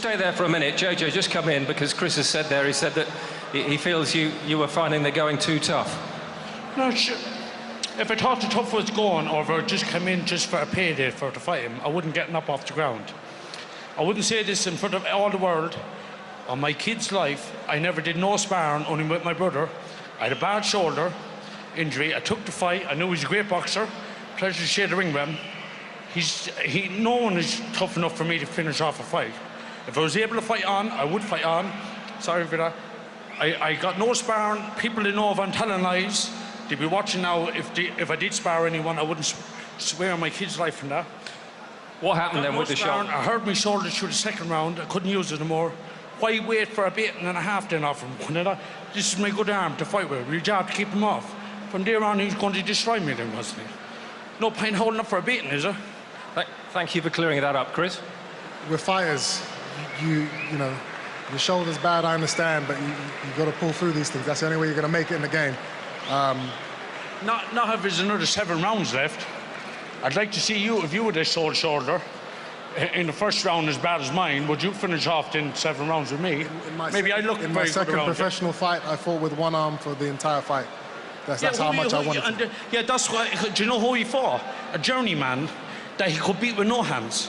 stay there for a minute. Jojo, just come in because Chris has said there, he said that he feels you, you were finding the going too tough. No, if I thought the tough was gone, or if I just come in just for a payday for to fight him, I wouldn't get up off the ground. I wouldn't say this in front of all the world. On my kid's life, I never did no sparring, only with my brother. I had a bad shoulder injury. I took the fight. I knew he was a great boxer. Pleasure to share the ring with him. He's, he, no one is tough enough for me to finish off a fight. If I was able to fight on, I would fight on. Sorry for that. I, I got no sparring. People didn't know if I'm telling lies. They'd be watching now. If, they, if I did spar anyone, I wouldn't swear on my kid's life from that. What happened then with the sparring. shot? I heard my shoulder through the second round. I couldn't use it anymore. Why wait for a bit and a half then off him? Couldn't This is my good arm to fight with. Your job to keep him off. From there on, he's going to destroy me then, wasn't he? No point holding up for a beating, is there? Th- Thank you for clearing that up, Chris. with fighters, you you know, your shoulder's bad. I understand, but you you got to pull through these things. That's the only way you're going to make it in the game. Not, not if there's another seven rounds left. I'd like to see you, if you were this old shoulder, in the first round as bad as mine, would you finish off in seven rounds with me? In my Maybe I look in my second professional fight. I fought with one arm for the entire fight. That's, that's how who much you- I wanted. and, to. uh, Yeah, that's why. Do you know who he fought? A journeyman that he could beat with no hands.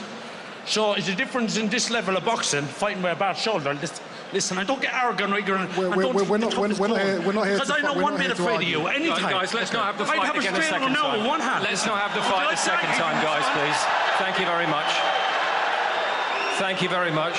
So it's a difference in this level of boxing, fighting with a bad shoulder. Listen, listen I don't get arrogant or ignorant. We're- we're- don't we're- we're not- we're- we're not here- we're not here Because I know one not bit here of to afraid of you. Anytime. Guys, let's not have the fight have a again a straight second one time. with one hand. Let's not have the Would fight a like to second argue time, this guys, one? please. Thank you very much. Thank you very much.